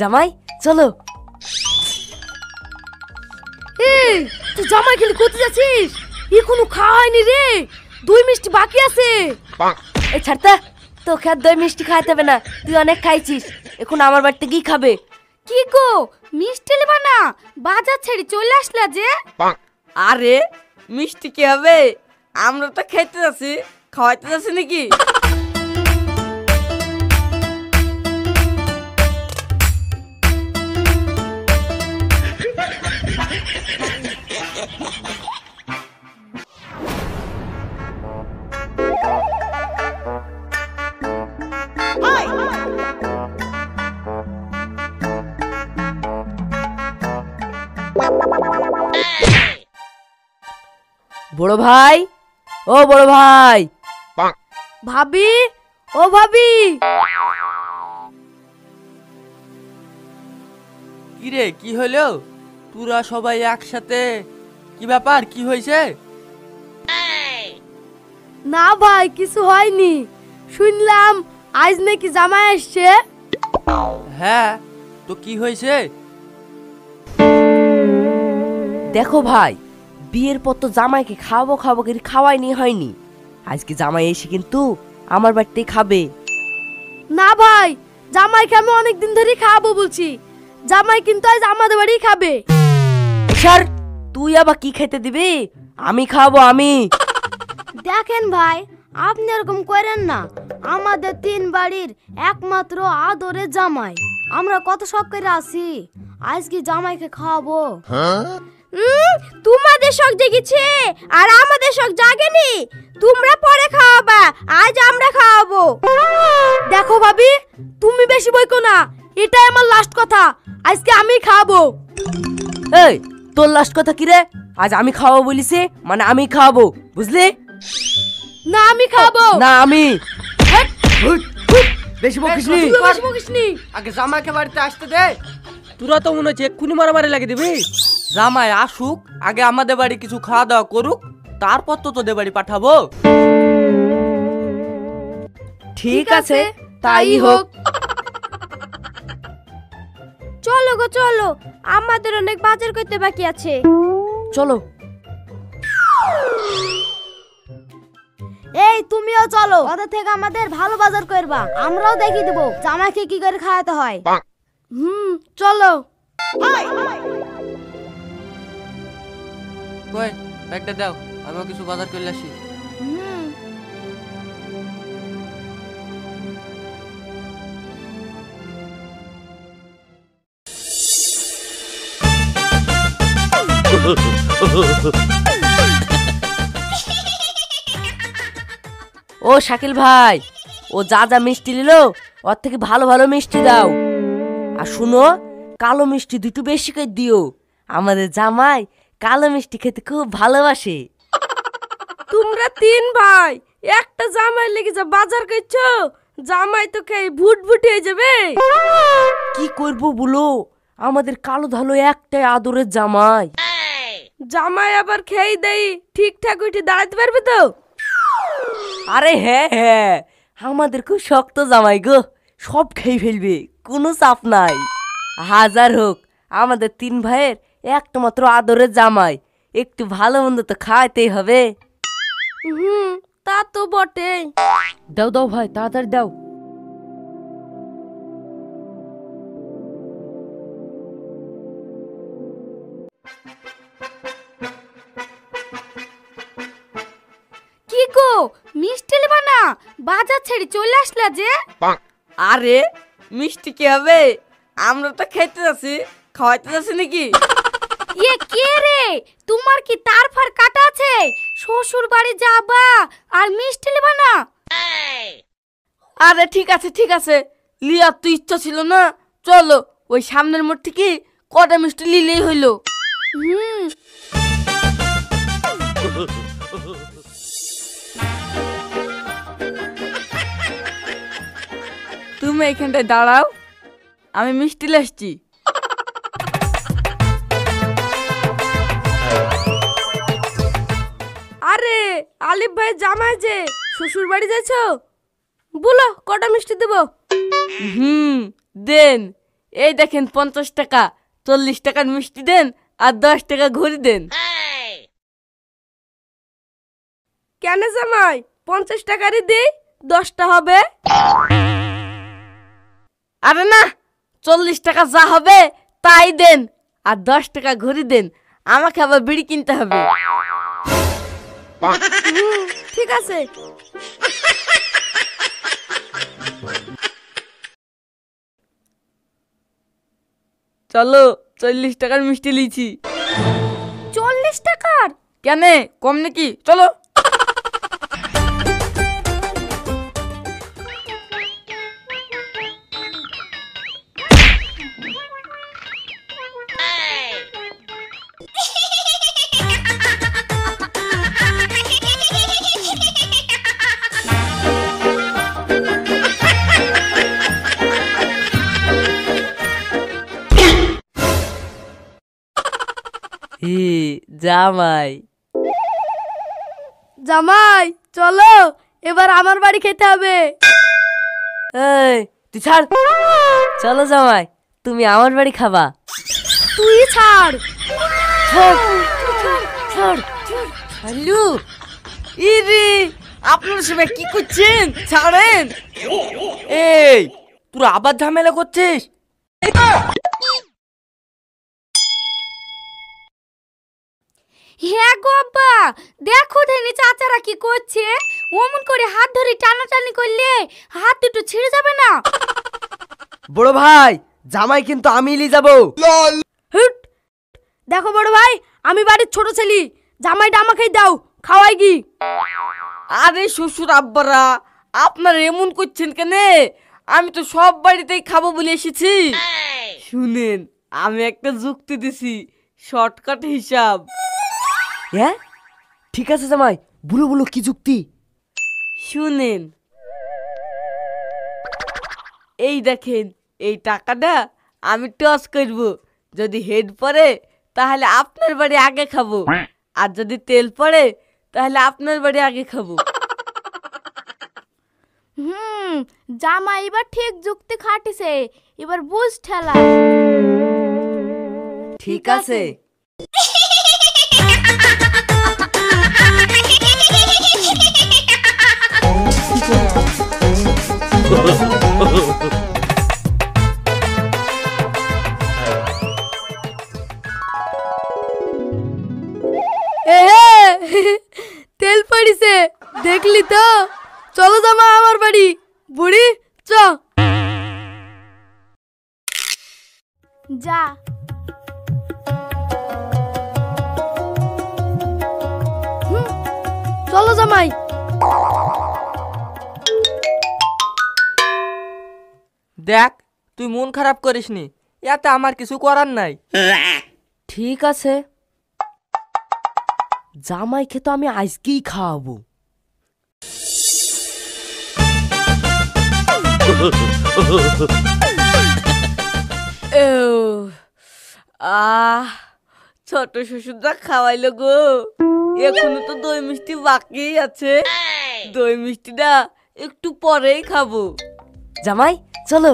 জামাই চলো। এই তুই জামাই খেলে কোথায় যাচ্ছিস? এখনও খাওয়া হয়নি রে। দুই মিষ্টি বাকি আছে। এই ছাড়তা তোকে আর দই মিষ্টি খাইতে হবে না। তুই অনেক খাইছিস। এখন আমার বাড়িতে কি খাবে? কি গো? মিষ্টি নেবা না? বাজার ছেড়ে চলে আসলা যে। আরে মিষ্টি কি হবে? আমরা তো খেতে যাচ্ছি। খাওয়াইতে যাচ্ছি নাকি? বড় ভাই ও বড় ভাই। ভাবি ও ভাবি। কিরে কি হলো তোরা সবাই একসাথে কি ব্যাপার কি হয়েছে না ভাই কিছু হয়নি। শুনলাম আজ নাকি জামাই আসছে। হ্যাঁ তো কি হয়েছে দেখো ভাই বিয়ের পর তো জামাইকে খাওয়াবো খাওয়াবো করে খাওয়াই নিয়ে হয়নি। আজকে জামাই এসে কিন্তু আমার বাড়িতেই খাবে। না ভাই জামাইকে আমি অনেক দিন ধরে খাওয়াবো বলছি। জামাই কিন্তু আজ আমাদের বাড়ি খাবে। স্যার তুই আবার কি খেতে দিবি? আমি খাওয়াবো আমি। দেখেন ভাই আপনি এরকম করেন না। আমাদের তিন বাড়ির একমাত্র আদরে জামাই। আমরা কত শখ করে আছি। আজ কি জামাইকে খাওয়াবো। তোমাদের শখ জেগেছে আর আমাদের শখ জাগেনি। তোমরা পরে খাওয়াবা আজ আমরা খাওয়াবো। দেখো ভাবি তুমি বেশি বইকো না এটাই আমার লাস্ট কথা আজকে আমি খাওয়াবো। এই তোর লাস্ট কথা কি রে? আজ আমি খাওয়াবো বলিছে মানে আমি খাওয়াবো বুঝলি? না আমি খাওয়াবো। না আমি। বেশি বকিস নি। বেশি বকিস নি। আগে জামাইকে বাড়িতে আসতে দে। তোরা তো মনে হচ্ছে এক্ষুনি মারামারি লাগিয়ে দিবি। জামাই আসুক আগে আমাদের বাড়ি কিছু খাওয়া দাওয়া করুক তারপর তো তোদের বাড়ি পাঠাবো। ঠিক আছে তাই হোক। চলো গো চলো আমাদের অনেক বাজার করতে বাকি আছে। চলো। এই তুমিও চলো ওদের থেকে আমাদের ভালো বাজার করবা। আমরাও দেখিয়ে দেবো জামাইকে কি করে খাওয়াতে হয়। হুম চলো। কই ব্যাগটা দাও আমিও কিছু বাজার করলে আসি। হুম। ও শাকিল ভাই ও যা যা মিষ্টি নিল ওর থেকে ভালো ভালো মিষ্টি দাও। আর শুনো কালো মিষ্টি দুটো বেশি করে দিও। আমাদের জামাই কালো মিষ্টি খেতে খুব ভালোবাসে। তোমরা তিন ভাই একটা জামাই লেগে যা বাজার করছ জামাই তো খেয়ে ভুট ভুট হয়ে যাবে। কি করব বলো? আমাদের কালো ধলো একটাই আদরের জামাই। জামাই আবার খেয়ে দেই ঠিকঠাক উঠে দাঁড়াতে পারবে তো? আরে হ্যাঁ হ্যাঁ আমাদের খুব শক্ত জামাই গো। সব খেয়ে ফেলবে কোনো চাপ নাই। হাজার হোক আমাদের তিন ভাইয়ের একটা মাত্র আদরের জামাই। একটু ভালো মন্দ তো খাওয়াতেই হবে। হুম তা তো বটে দাও দাও ভাই তাড়াতাড়ি দাও। কি গো মিষ্টি নেবা না? বাজার ছেড়ে চলে আসলা যে? আরে মিষ্টি কি হবে? আমরা তো খেতে যাচ্ছি খাওয়াইতে যাচ্ছি নাকি? ইয়ে কে রে? তোমার কি তার ফার কাটা আছে? শ্বশুর বাড়ি যাবা আর মিষ্টি নেবা না? আরে ঠিক আছে ঠিক আছে। লিয়ার তো ইচ্ছা ছিল না। চলো ওই সামনের মোড় থেকে কটা মিষ্টি লিলেই হইল। হুম। তুমি এইখানটায় দাঁড়াও। আমি মিষ্টি লেসছি। আলিফ ভাই জামাই যে শ্বশুর বাড়ি যাচ্ছ বলো কটা মিষ্টি দেবো? হুম দেন। এই দেখেন পঞ্চাশ টাকা চল্লিশ টাকার মিষ্টি দেন আর দশ টাকা ঘড়ি দেন। কেন জামাই? পঞ্চাশ টাকারই দিই দশটা হবে? আরে না চল্লিশ টাকা যা হবে তাই দেন আর দশ টাকা ঘড়ি দেন। আমাকে আবার বিড়ি কিনতে হবে। ঠিক আছে। চলো চল্লিশ টাকার মিষ্টি লিছি। চল্লিশ টাকার? কেন? কম নাকি? চলো। জামাই। জামাই চলো এবার আমার বাড়ি খেতে হবে। এই তুই ছাড়। চলো জামাই তুমি আমার বাড়ি খাবা। তুই ছাড়। হ্যালো ইরে আপনারা সবাই কি করছেন? ছাড়েন। এই তোরা আবার ঝামেলা করছিস? হ্যাঁ গো আব্বা দেখো ধেনি চাচারা কি করছে। অমন করে হাত ধরে টানাটানি করলে হাত দুটো ছিঁড়ে যাবে না। বড় ভাই জামাই কিন্তু আমি নিয়ে যাব। হুট। দেখো বড় ভাই আমি বাড়ির ছোট ছেলে। জামাইটা আমাকেই দাও খাওয়াই কি আরে শ্বশুর আব্বারা আপনারা এমন করছেন কেন? আমি তো সব বাড়িতেই খাব বলে এসেছি। শুনেন আমি একটা যুক্তি দিছি শর্টকাট হিসাব। হ্যাঁ? ঠিক আছে জামাই বুলো বুলো কি যুক্তি? শুনেন। এই দেখেন এই টাকাটা আমি টস করব। যদি হেড পড়ে তাহলে আপনার বাড়ি আগে খাব। আর যদি তেল পড়ে তাহলে আপনার বাড়ি আগে খাব। হুম জামাই এবার ঠিক যুক্তি খাটিছে। এবার বুঝ ঠেলা। ঠিক আছে। তেল পড়িছে দেখলি তো? চলো জামা আমার বাড়ি। বুড়ি চ। যা। চলো জামাই। দেখ তুই মন খারাপ করিসনি এতে আমার কিছু করার নাই। ঠিক আছে। জামাইকে তো আমি আজকেই খাওয়াবো। আহ ছোট শ্বশুরটা খাওয়াইলো গো। এখনও তো দই মিষ্টি বাকি আছে। দই মিষ্টিটা একটু পরেই খাব। জামাই চলো।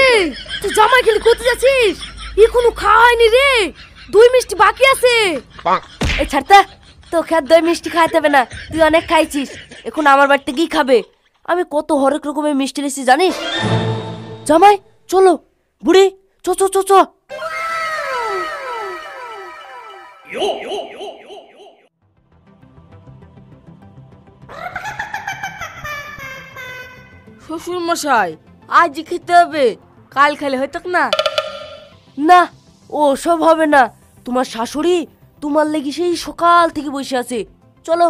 এই, তুই জামাই খেলে কোথায় যাচ্ছিস? এখনও খাওয়া হয়নি রে। দুই মিষ্টি বাকি আছে। এই ছাড়তে তোকে আর দই মিষ্টি খাইতে হবে না। তুই অনেক খাইছিস। এখন আমার বাড়িতে কি খাবে? আমি কত হরেক রকমের মিষ্টি রেসি জানিস? জামাই, চলো। বুড়ি, চো, চ চ চ। শ্বশুর মশাই আজ খেতে হবে, কাল খেলে হয়তো না? না, ও সব হবে না। তোমার শাশুড়ি তোমার লেগে সেই সকাল থেকে বসে আছে। চলো।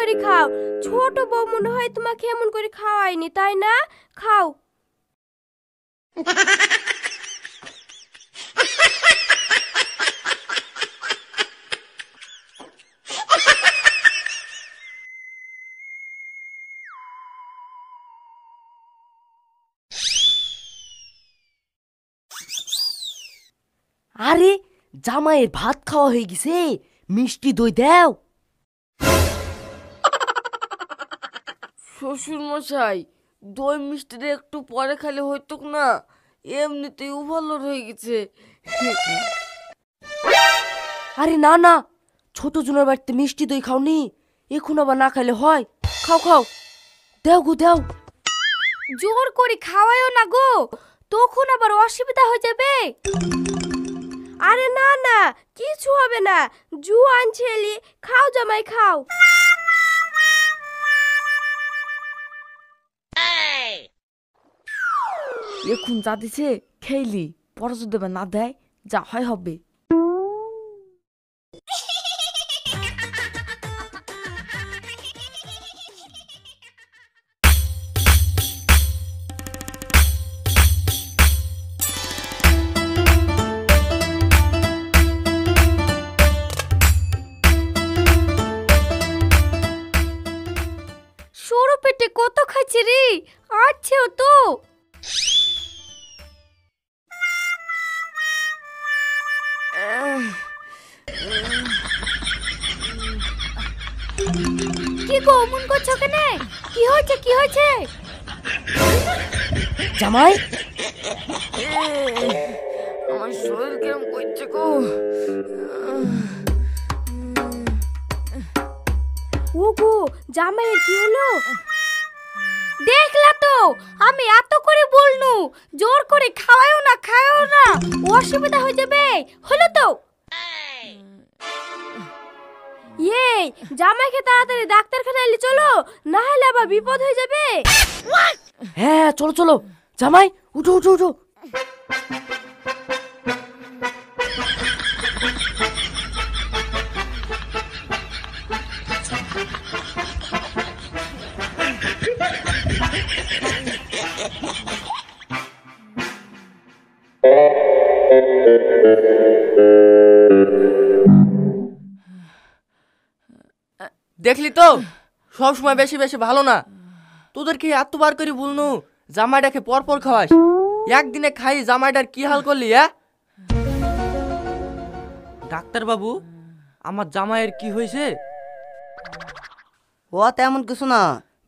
করে খাও। ছোট বউ মনে হয় তোমাকে এমন করে খাওয়াইনি তাই না? খাও। আরে, জামাইয়ের ভাত খাওয়া হয়ে গেছে। মিষ্টি দই দাও। শ্বশুর মশাই দই মিষ্টিটা একটু পরে খালি হইতো না এমনিতেই ওভারলোড হয়ে গেছে। আরে না না ছোট জনের বাড়িতে মিষ্টি দই খাওনি এখন আবার না খাইলে হয়। খাও খাও। দেও গো দেও। জোর করে খাওয়াইও না গো তখন আবার অসুবিধা হয়ে যাবে। আরে না না কিছু হবে না জুয়ান ছেলে খাও জামাই খাও। এখন যা দিছে, খেইলি পরে যদি না দেয়, যা হয় হবে। সরু কত খাচ্ছে রে? আছেও তো। কি গো মন করছ কেনে? কি হয়েছে কি হয়েছে? জামাই? আমার শরীর কেমন করছে গো? ওগো জামাইয়ের কি হলো? দেখলা তো আমি এত করে বলনু, জোর করে খাওয়াও না খাওয়াও না, অসুবিধা হয়ে যাবে, হলো তো। এই জামাইকে তাড়াতাড়ি ডাক্তারখানায় নিয়ে চলো, না হলে আবার বিপদ হয়ে যাবে। হ্যাঁ চলো চলো। জামাই, উঠো উঠো উঠো। সব সময় বেশি বেশি ভালো না। তোদেরকে এতবার করে বলনু জামাইটাকে পর পর খাওয়াস। একদিনে খাই জামাইটার কি হাল করলি হ্যাঁ? ডাক্তার বাবু আমার জামাইয়ের কি হয়েছে? ও তেমন কিছু না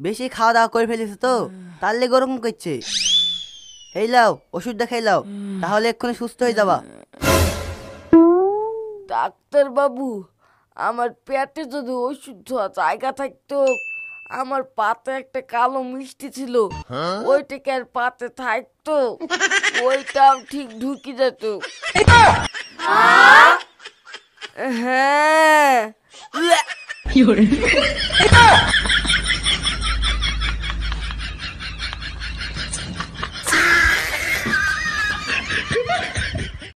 বেশি খাওয়া দাওয়া করে ফেলেছে তো তার লেগে ওরকম করছে। এই লাও ওষুধটা খাই লাও তাহলে এক্ষুনি সুস্থ হয়ে যাবা। ডাক্তার বাবু আমার পেটে যদি ওষুধ ধোয়া জায়গা থাকতো আমার পাতে একটা কালো মিষ্টি ছিল। ওইটাকে আর পাতে থাকতো। ওইটাও ঠিক ঢুকি যেত। হ্যাঁ।